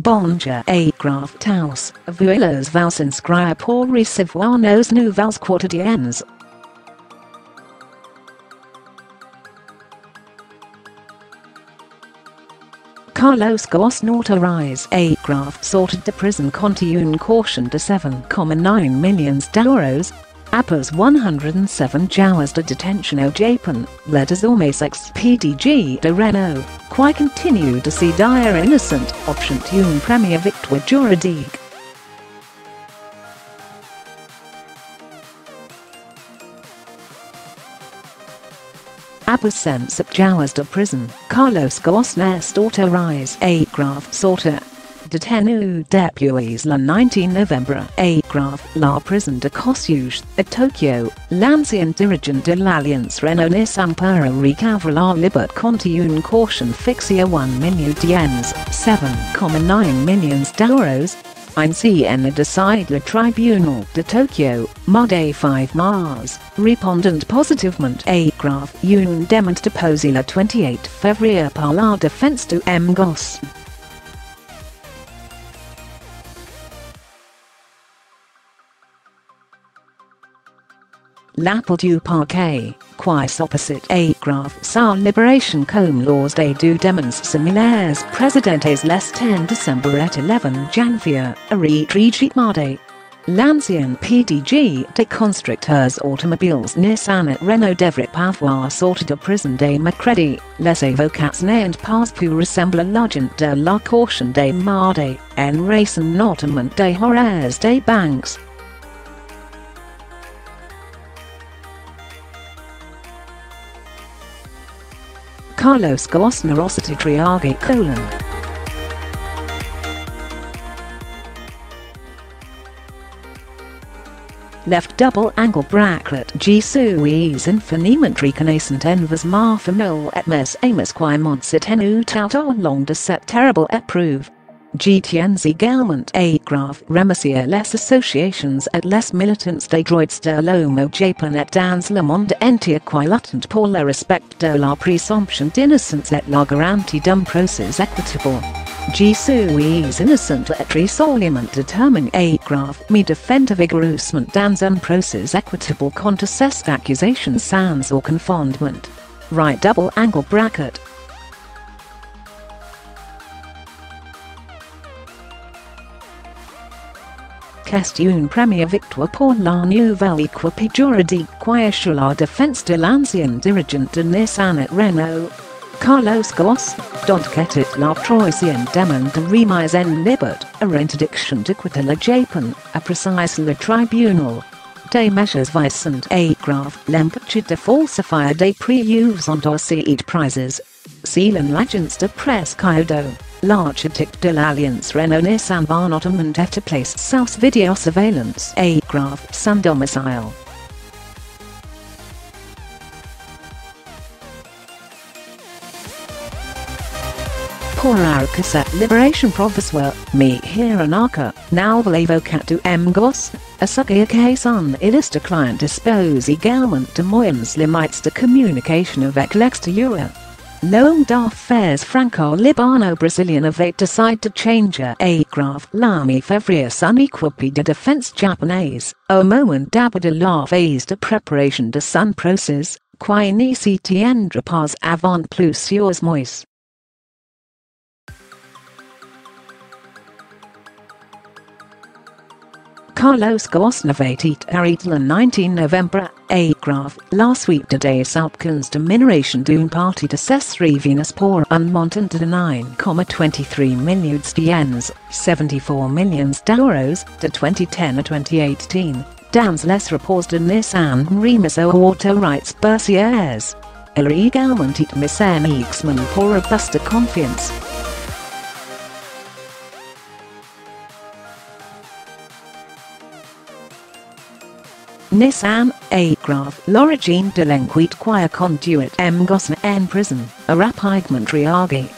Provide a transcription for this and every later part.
Bonja A. Graft House, Vuelos Vals inscrire pour recevoir nos nouvelles quotidiennes. Carlos Ghosn authorise a graft sorted to prison conti une caution de 7,9 millions d'euros. Appers 107 hours de detention au Japon, led as almost ex-PDG de Renault, qui continue to see dire innocent, option une première victoire juridique. Absence at Jawas de prison, Carlos Ghosn autorise a graph sorter. Detenu deputies la 19 November a. Graph la prison de Kosuge at Tokyo, l'ancien dirigeant de l'Alliance Renault Nissan para recouvrir la liberté conti une caution fixée 1 million d'yens, 7,9 millions d'euros, Einziehen decide le tribunal de Tokyo, mardi 5 mars, répondant positivement a. Graph une demande déposée le 28 février par la défense de M. L'appel du parquet, quite opposite a graph sa libération comme laws des deux demons similaires presidentes les 10 December et 11 janvier, a retreat mardi. L'ancien PDG des constructeurs automobiles Nissan et Renault devrait avoir sorti de prison des mercredi, les avocats n'ayant pas pu ressembler l'agent de la caution des mardi, en raison notamment des horaires des banques. Carlos Ghosn Rosity Triage colon. Left double angle bracket G suis infiniment reconnaissant envers ma famille et mes amis qui m'ont tenu tout au long de cette terrible épreuve. GTN's également a graph remercier les associations et les militants des droits de l'homme Japon et dans le monde entier qui luttent pour le respect de la présomption d'innocence et la garantie d'un procès équitable. G suis innocent et résolument déterminé a graph me défendre vigoureusement dans un procès équitable contre ces accusations sans aucun fondement. Right double angle bracket Question Premier victoire pour la nouvelle équipe juridique qui sur la défense de l'ancien Dirigent de Nissan et Renault. Carlos Ghosn, d'enquête la troisième demande de remise en liberté, a interdiction de quitter le Japon, a précise le tribunal. Des mesures visant a grave l'empêcher de falsifier des prix ont aussi été prises. Si l'agence de presse Kyodo. L'architect de l'Alliance Renault Nissan va notamment to place South Video Surveillance a graph sans domicile. Pour Arcasa Liberation Provisoire, me Hironaka, l'avocat du M. A sucker case on illustre client dispose également de moyens limites de communication avec l'extérieur. L'homme d'affaires franco-libano-brazilian avait decide to change a graph l'ami février son équipe de défense japonaise, au moment d'abord de la phase de préparation de son process, qui ne s'y tiendra pas avant plusieurs mois. Carlos Ghosn avait le 19 novembre, a. Graph, la suite de des outcomes de minoration d'une partie de ses revenus pour un montant de 9,23 millions d'yens, 74 millions d'euros, de 2010 à 2018, dans les rapports de Nissan remis aux auto rights boursières. Elle a également été mise en examen pour robuste confiance. Nissan, a graph, l'origine de l'enquête qui conduit M. Ghosn en prison, a rapidement reagi.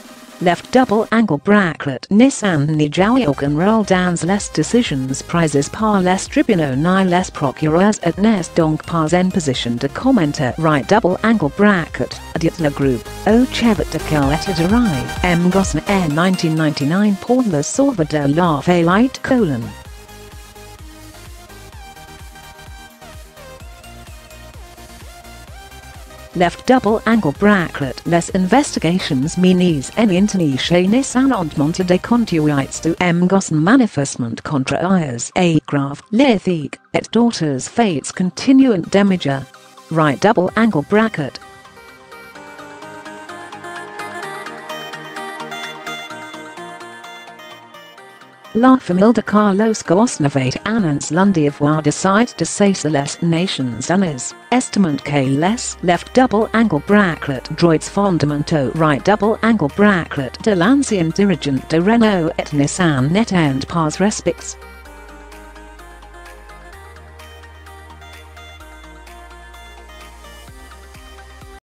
left double angle bracket Nissan ni Jaoyokan roll downs les decisions prizes par les tribunaux ni les procureurs et nes donc pas en position de commenter right double angle bracket adieu la groupe au chevet de caleta de rai m Ghosn air 1999 pour le sauve de la light colon left double angle bracket les investigations minis en Indonesia Nissan monte de to M. Ghosn manifestement contra IAS a. Graph lithic et daughters fates continuant demiger. Right double angle bracket La família Carlos Gosnovate annons lundi avoir decide de ses les nations unis, estimant K less left double angle bracket droits fondamentaux right double angle bracket de l'ancien dirigent de Renault et Nissan net and pas respects.